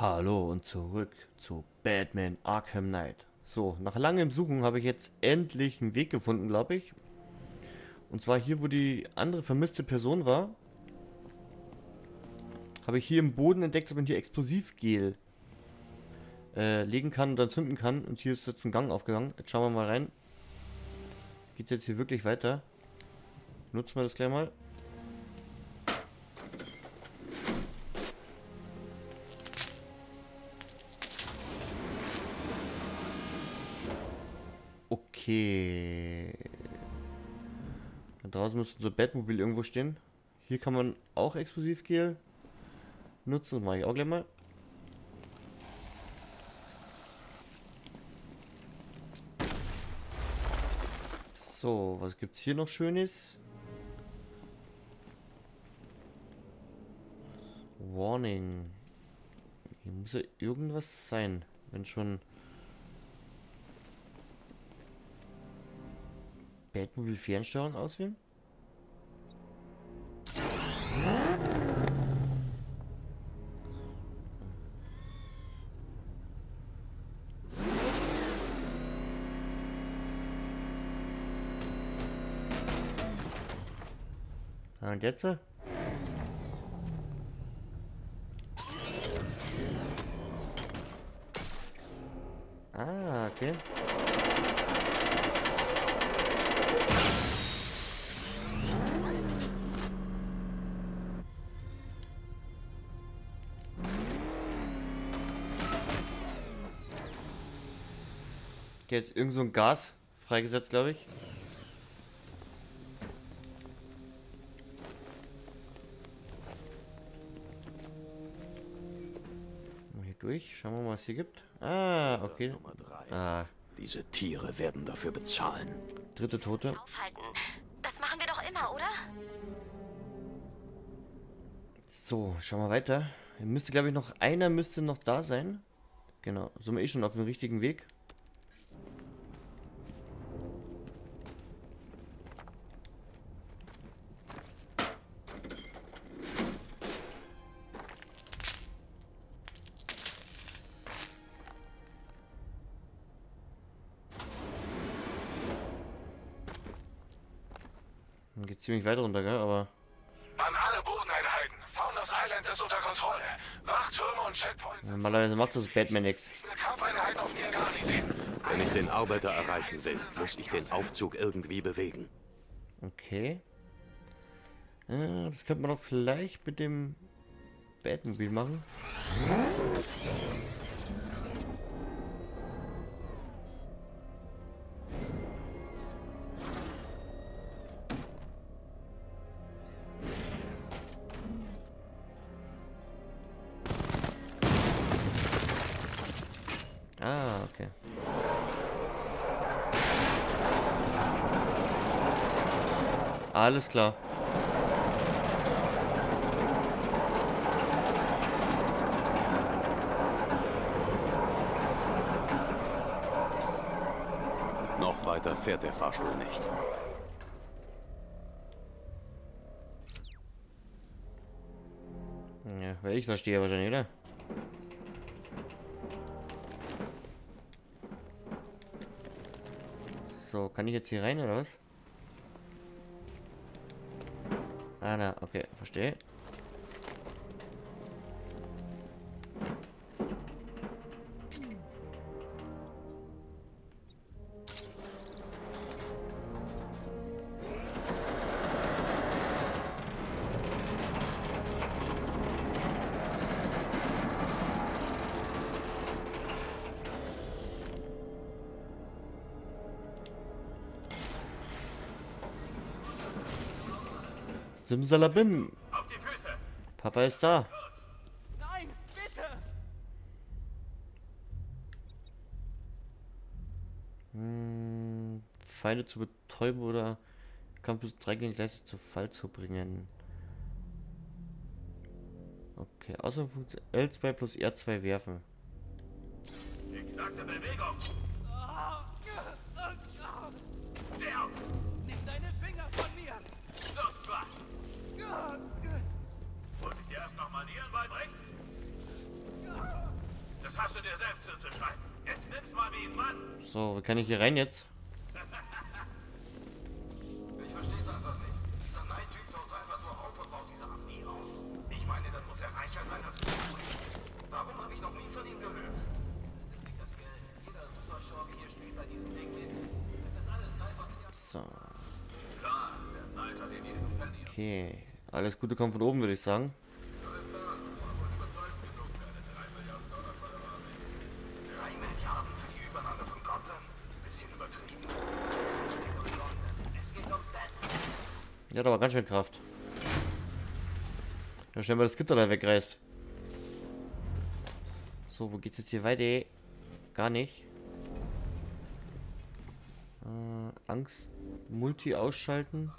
Hallo und zurück zu Batman Arkham Knight. So, nach langem Suchen habe ich jetzt endlich einen Weg gefunden, glaube ich. Und zwar hier, wo die andere vermisste Person war. Habe ich hier im Boden entdeckt, dass man hier Explosivgel äh, legen kann und dann zünden kann. Und hier ist jetzt ein Gang aufgegangen. Jetzt schauen wir mal rein. Geht es jetzt hier wirklich weiter? Nutzen wir das gleich mal. Okay. Da draußen müsste unser Bettmobil irgendwo stehen. Hier kann man auch Explosivgel nutzen. Das mache ich auch gleich mal. So, was gibt's hier noch Schönes? Warning. Hier muss ja irgendwas sein, wenn schon Batmobil Fernsteuerung auswählen? Und jetzt? Jetzt irgend so ein Gas freigesetzt, glaube ich. Hier durch. Schauen wir mal, was hier gibt. Ah, okay. Nummer drei. Ah, Diese Tiere werden dafür bezahlen. dritte Tote. Aufhalten. Das machen wir doch immer, oder? So, schauen wir weiter. Hier müsste, glaube ich, noch einer müsste noch da sein. Genau, sind wir eh schon auf dem richtigen Weg. Geht ziemlich weit runter, gell? Aber An alle Bodeneinheiten. Founders Island ist unter Kontrolle. Wachtürme und Checkpoints. normalerweise macht das Batman nichts. Sehen. Wenn ich den Arbeiter erreichen will, muss ich den Aufzug irgendwie bewegen. Okay. Äh, das könnte man doch vielleicht mit dem Batmobil machen. Alles klar. Noch weiter fährt der Fahrstuhl nicht. Ja, weil ich da stehe wahrscheinlich, oder? So, kann ich jetzt hier rein oder was? Ah, na, okay, verstehe. Simsalabim. Auf die Füße. Papa ist da. Nein, bitte! Hm, Feinde zu betäuben oder Campus 3 gegen gleichzeitig zu Fall zu bringen. Okay, außer Funktion L2 plus R2 werfen. Sagte Bewegung. Der. Nimm deine Finger von was? Muss ich dir erst noch Manieren beibringen? Das hast du dir selbst zuzuschreiben. Jetzt nimm's mal wie ein Mann. So, wie kann ich hier rein jetzt? Ich versteh's einfach nicht. Dieser Neidtyp taucht einfach so auf und baut diese Armee auf. Ich meine, dann muss er reicher sein als wir. Warum habe ich noch nie von ihm gehört? So, okay. Alles Gute kommt von oben, würde ich sagen. Der hat aber ganz schön Kraft. Ja, schnell mal das Gitter da wegreißt. So, wo geht's jetzt hier weiter? Gar nicht. Äh, Angst. Multi ausschalten.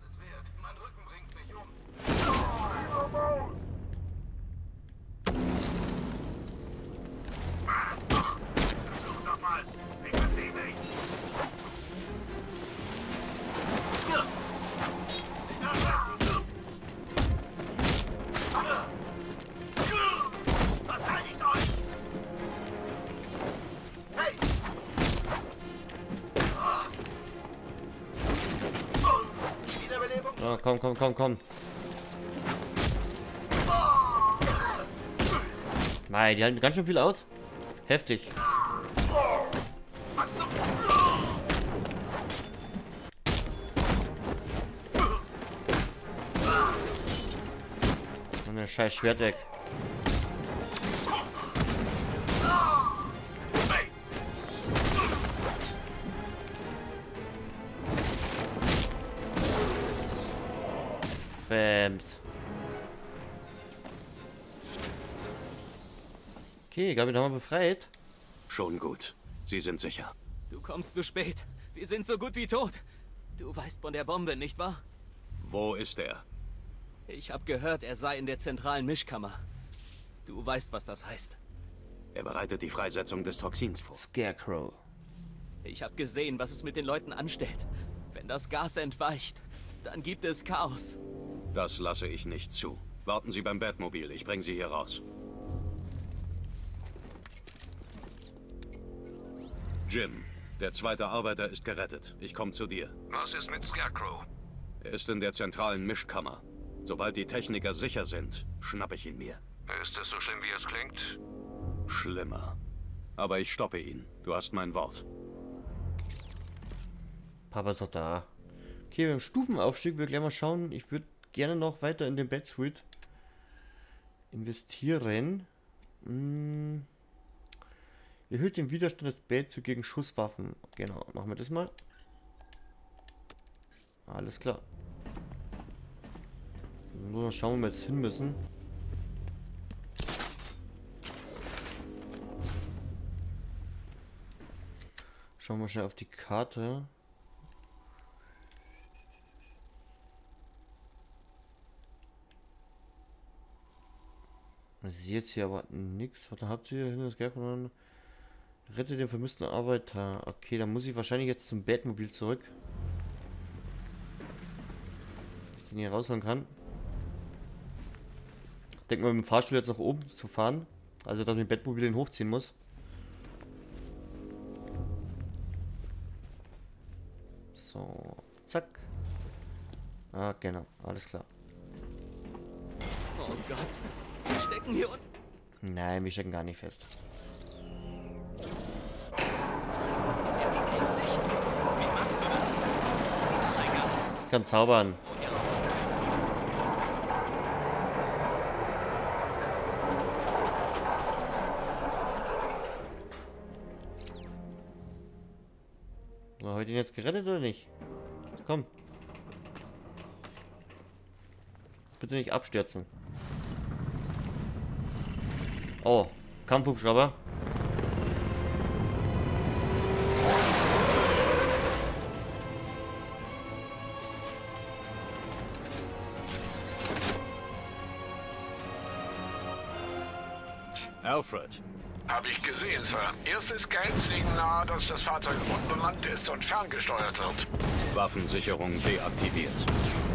Komm, komm, komm, komm. Nein, die halten ganz schön viel aus. Heftig. Und ein scheiß Schwert weg. Okay, Gabi nochmal befreit. Schon gut. Sie sind sicher. Du kommst zu spät. Wir sind so gut wie tot. Du weißt von der Bombe, nicht wahr? Wo ist er? Ich habe gehört, er sei in der zentralen Mischkammer. Du weißt, was das heißt. Er bereitet die Freisetzung des Toxins vor. Scarecrow. Ich habe gesehen, was es mit den Leuten anstellt. Wenn das Gas entweicht, dann gibt es Chaos. Das lasse ich nicht zu. Warten Sie beim Batmobil. Ich bringe Sie hier raus. Jim, der zweite Arbeiter ist gerettet. Ich komme zu dir. Was ist mit Scarecrow? Er ist in der zentralen Mischkammer. Sobald die Techniker sicher sind, schnappe ich ihn mir. Ist es so schlimm, wie es klingt? Schlimmer. Aber ich stoppe ihn. Du hast mein Wort. Papa ist doch da. Okay, beim Stufenaufstieg will ich gleich mal schauen. Ich würde gerne noch weiter in den Batsuite investieren. Hm. Erhöht den Widerstand des Batsuite gegen Schusswaffen. Genau, machen wir das mal. Alles klar. Nur noch schauen, wo wir jetzt hin müssen. Schauen wir schnell auf die Karte. Ich sehe jetzt hier aber nichts. Was habt ihr hin? Das Gerber Rette den vermissten Arbeiter. Okay, dann muss ich wahrscheinlich jetzt zum Batmobil zurück. Ich den hier rausholen kann. Ich denke mal, mit dem Fahrstuhl jetzt nach oben zu fahren. Also, dass ich mit dem Batmobil den hochziehen muss. So, zack. Ah, genau, alles klar. Oh Gott. Wir stecken hier unten. Nein, wir stecken gar nicht fest. Kann zaubern. So, Habe ich den jetzt gerettet oder nicht? Komm. Bitte nicht abstürzen. Oh, Kampfhubschrauber. Alfred, Hab ich gesehen, Sir. Erstes legen nahe, dass das Fahrzeug unbemannt ist und ferngesteuert wird. Waffensicherung deaktiviert.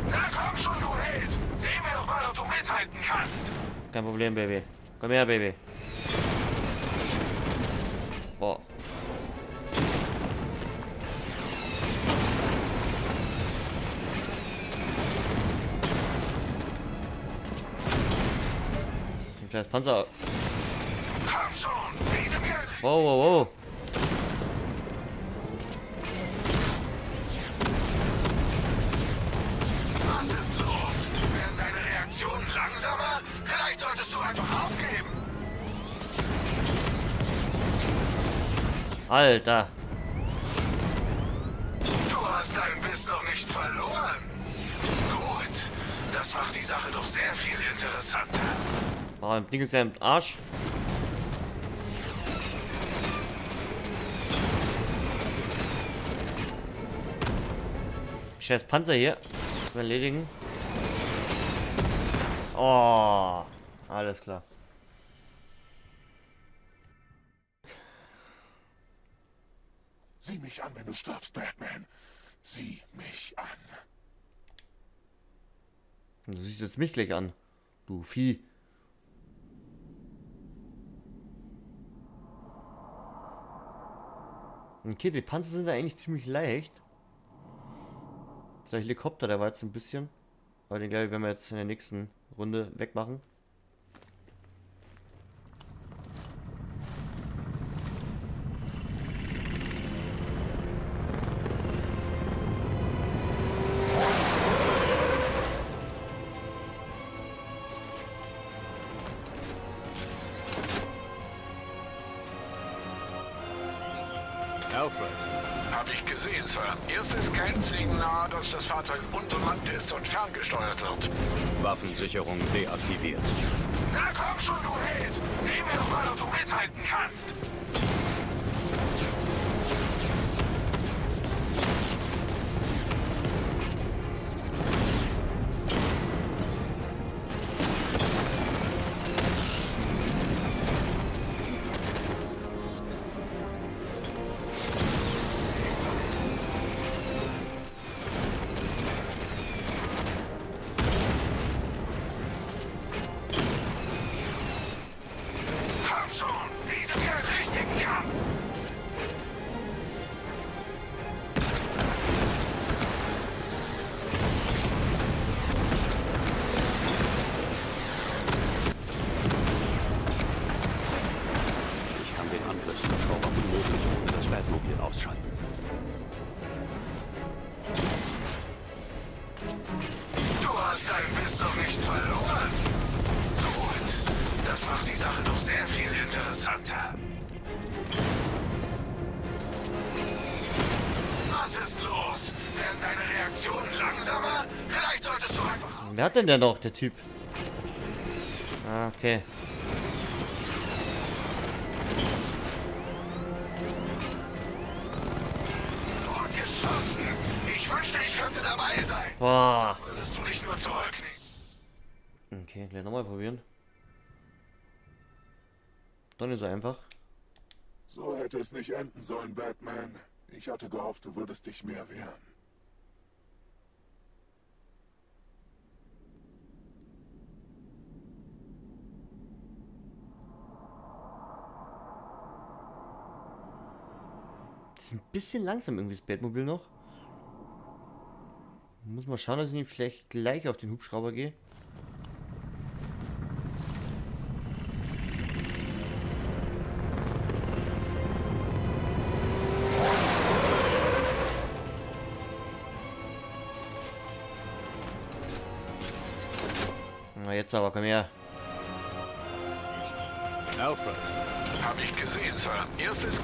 Na komm schon, du Held! Sehen wir doch mal, ob du mithalten kannst! Kein Problem, Baby. Komm her, Baby. Boah. Ein kleines Panzer. Wow, wow, wow. Was ist los? Werden deine Reaktionen langsamer? Vielleicht solltest du einfach aufgeben. Alter. Du hast deinen Biss noch nicht verloren. Gut. Das macht die Sache doch sehr viel interessanter. Warum Ding ist ja im Arsch? Scheiß Panzer hier. Erledigen. Oh. Alles klar. Sieh mich an, wenn du stirbst, Batman. Sieh mich an. Du siehst jetzt mich gleich an. Du Vieh. Okay, die Panzer sind da eigentlich ziemlich leicht. Der Helikopter, der war jetzt ein bisschen. Aber den glaube ich, werden wir jetzt in der nächsten Runde wegmachen. Ist und ferngesteuert wird. Waffensicherung deaktiviert. Na komm schon, du hat denn der noch, der Typ? Ah, okay. Geschossen. Ich wünschte, ich könnte dabei sein. Boah. Würdest du dich nur zurücknehmen? Okay, gleich nochmal probieren. Doch nicht so einfach. So hätte es nicht enden sollen, Batman. Ich hatte gehofft, du würdest dich mehr wehren. Ist ein bisschen langsam irgendwie, das Batmobil noch. Muss mal schauen, dass ich nicht vielleicht gleich auf den Hubschrauber gehe. Na jetzt aber, komm her. Alfred, Hab ich gesehen, Sir. Erstes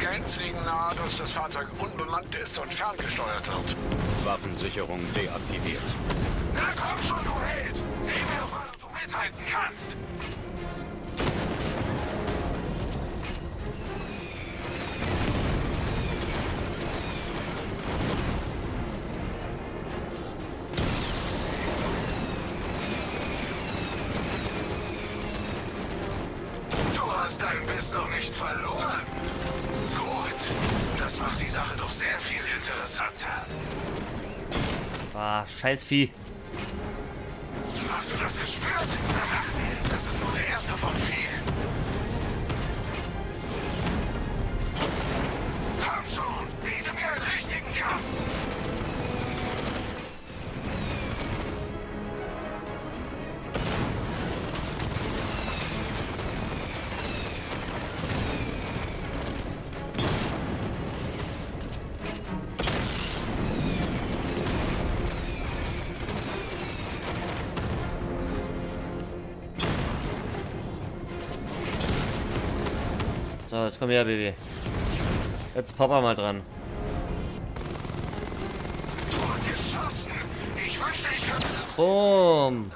nahe, dass das Fahrzeug unbemannt ist und ferngesteuert wird. Waffensicherung deaktiviert. Na komm schon, du Held. Seh mir doch mal, ob du mithalten kannst. Scheiß Vieh. So, jetzt komm her, Baby. Jetzt Papa mal dran. Boom.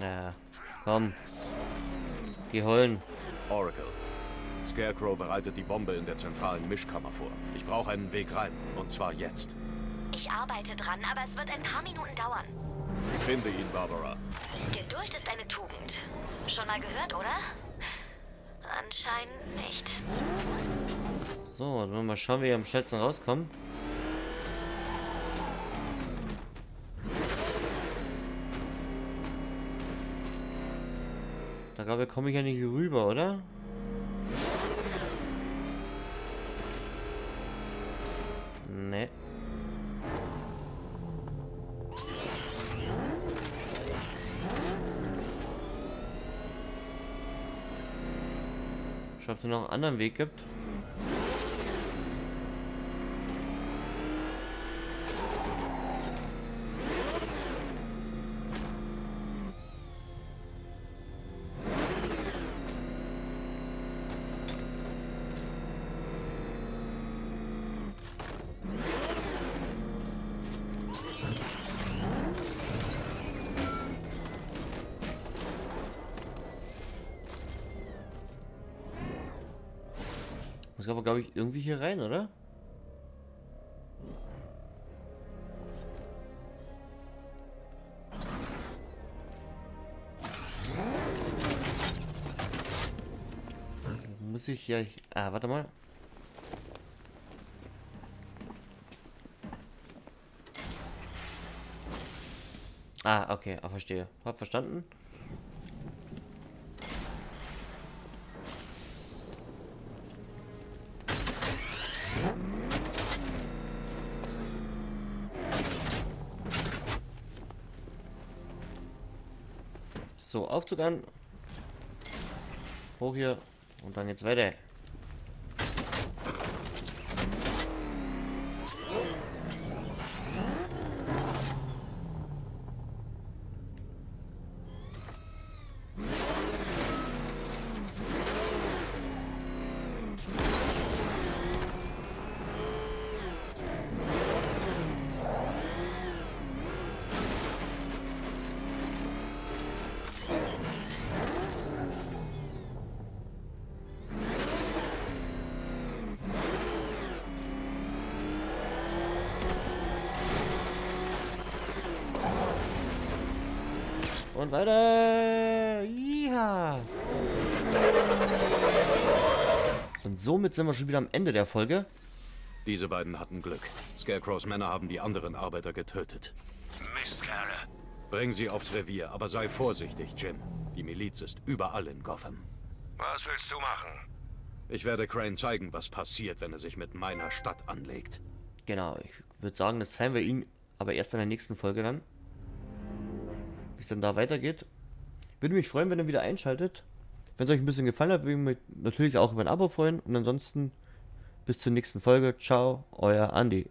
Ja, komm. Geh holen. Oracle. Scarecrow bereitet die Bombe in der zentralen Mischkammer vor. Ich brauche einen Weg rein. Und zwar jetzt. Ich arbeite dran, aber es wird ein paar Minuten dauern. Finde ihn, Barbara. Geduld ist eine Tugend. Schon mal gehört, oder? Anscheinend nicht. So, dann wollen wir mal schauen, wie wir am schnellsten rauskommen. Da glaube ich, komme ich ja nicht rüber, oder? Es noch einen anderen Weg gibt. Muss aber, glaube ich, irgendwie hier rein, oder? Muss ich ja... Ah, warte mal. Ah, okay, ah, verstehe. Hab verstanden. An. Hoch hier. Und dann geht's weiter. Und weiter. Ja. Und somit sind wir schon wieder am Ende der Folge. Diese beiden hatten Glück. Scarecrows Männer haben die anderen Arbeiter getötet. Mistkerle. Bring sie aufs Revier, aber sei vorsichtig, Jim. Die Miliz ist überall in Gotham. Was willst du machen? Ich werde Crane zeigen, was passiert, wenn er sich mit meiner Stadt anlegt. Genau, ich würde sagen, das zeigen wir Ihnen aber erst in der nächsten Folge dann. Wie es dann da weitergeht. Würde mich freuen, wenn ihr wieder einschaltet. Wenn es euch ein bisschen gefallen hat, würde ich mich natürlich auch über ein Abo freuen. Und ansonsten bis zur nächsten Folge. Ciao, euer Andi.